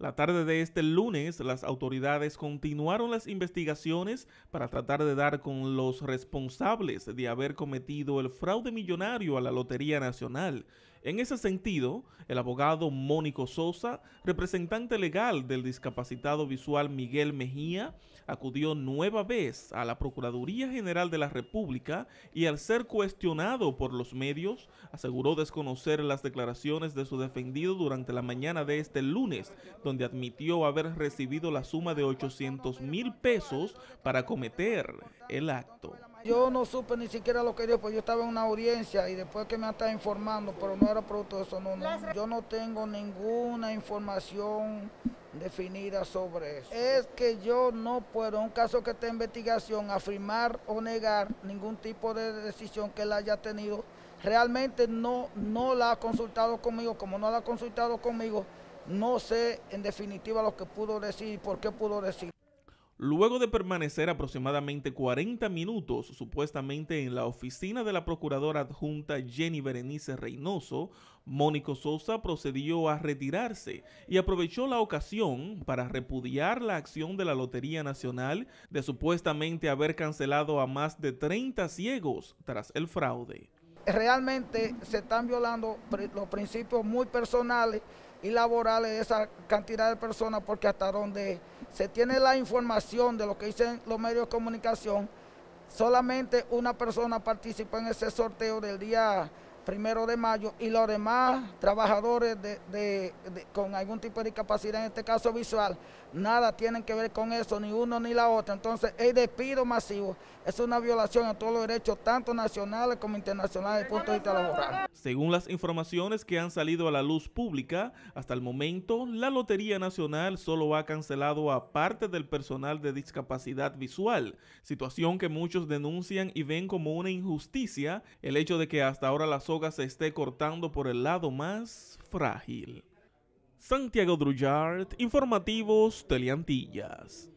La tarde de este lunes, las autoridades continuaron las investigaciones para tratar de dar con los responsables de haber cometido el fraude millonario a la Lotería Nacional. En ese sentido, el abogado Mónico Sosa, representante legal del discapacitado visual Miguel Mejía, acudió nueva vez a la Procuraduría General de la República y al ser cuestionado por los medios, aseguró desconocer las declaraciones de su defendido durante la mañana de este lunes, donde admitió haber recibido la suma de 800 mil pesos para cometer el acto. Yo no supe ni siquiera lo que dio, pues yo estaba en una audiencia y después que me estaba informando, pero no era producto de eso, no, no. Yo no tengo ninguna información definida sobre eso. Es que yo no puedo, en un caso que esté en investigación, afirmar o negar ningún tipo de decisión que él haya tenido. Realmente no, no la ha consultado conmigo, como no la ha consultado conmigo, no sé en definitiva lo que pudo decir y por qué pudo decir. Luego de permanecer aproximadamente 40 minutos supuestamente en la oficina de la procuradora adjunta Jenny Berenice Reynoso, Mónico Sosa procedió a retirarse y aprovechó la ocasión para repudiar la acción de la Lotería Nacional de supuestamente haber cancelado a más de 30 ciegos tras el fraude. Realmente se están violando los principios muy personales y laborales de esa cantidad de personas porque hasta donde se tiene la información de lo que dicen los medios de comunicación, solamente una persona participó en ese sorteo del día primero de mayo y los demás trabajadores de, con algún tipo de discapacidad, en este caso visual, nada tienen que ver con eso, ni uno ni la otra. Entonces, el despido masivo es una violación a todos los derechos, tanto nacionales como internacionales, desde el punto de vista laboral. Según las informaciones que han salido a la luz pública, hasta el momento, la Lotería Nacional solo ha cancelado a parte del personal de discapacidad visual, situación que muchos denuncian y ven como una injusticia el hecho de que hasta ahora las se esté cortando por el lado más frágil. Santiago Druyart, Informativos Teleantillas.